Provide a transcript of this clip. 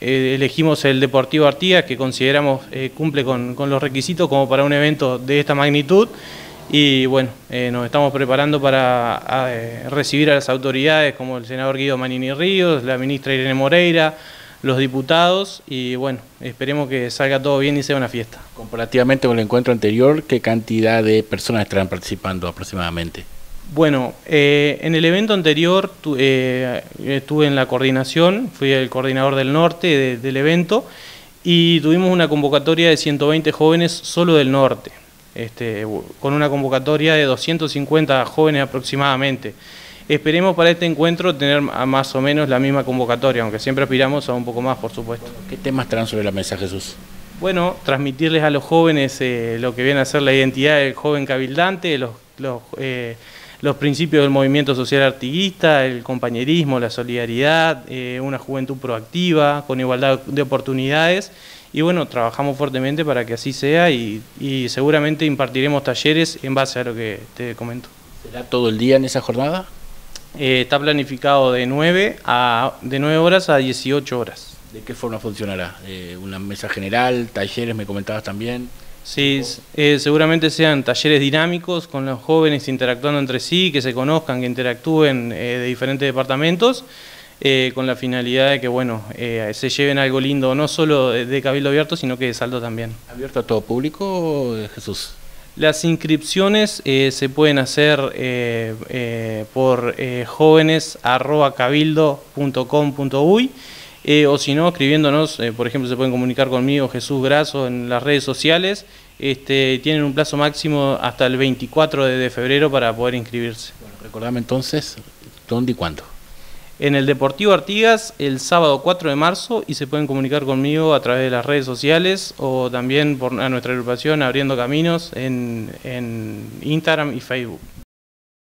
Eh, elegimos el Deportivo Artigas, que consideramos eh, cumple con, los requisitos como para un evento de esta magnitud. Y bueno, eh, nos estamos preparando para recibir a las autoridades como el senador Guido Manini Ríos, la ministra Irene Moreira, los diputados y bueno, esperemos que salga todo bien y sea una fiesta. Comparativamente con el encuentro anterior, ¿qué cantidad de personas estarán participando aproximadamente? Bueno, eh, en el evento anterior eh, estuve en la coordinación, fui el coordinador del norte del evento y tuvimos una convocatoria de 120 jóvenes solo del norte, este, con una convocatoria de 250 jóvenes aproximadamente. Esperemos para este encuentro tener más o menos la misma convocatoria, aunque siempre aspiramos a un poco más, por supuesto. ¿Qué temas traen sobre la mesa, Jesús? Bueno, transmitirles a los jóvenes eh, lo que viene a ser la identidad del joven cabildante, los, los los principios del movimiento social artiguista, el compañerismo, la solidaridad, eh, una juventud proactiva, con igualdad de oportunidades. Y bueno, trabajamos fuertemente para que así sea y, seguramente impartiremos talleres en base a lo que te comento. ¿Será todo el día en esa jornada? Eh, está planificado de 9, a, de 9 horas a 18 horas. ¿De qué forma funcionará? Eh, ¿Una mesa general, talleres, me comentabas también? Sí, eh, seguramente sean talleres dinámicos con los jóvenes interactuando entre sí, que se conozcan, que interactúen eh, de diferentes departamentos, eh, con la finalidad de que bueno se lleven algo lindo, no solo de, Cabildo Abierto, sino que de Saldo también. ¿Abierto a todo público, Jesús? Las inscripciones se pueden hacer por jóvenes.cabildo.com.uy eh, o si no, escribiéndonos, eh, por ejemplo, se pueden comunicar conmigo, Jesús Graso, en las redes sociales. Este, tienen un plazo máximo hasta el 24 de, febrero para poder inscribirse. Bueno, recordame entonces, ¿dónde y cuándo? En el Deportivo Artigas el sábado 4 de marzo y se pueden comunicar conmigo a través de las redes sociales o también por a nuestra agrupación Abriendo Caminos en Instagram y Facebook.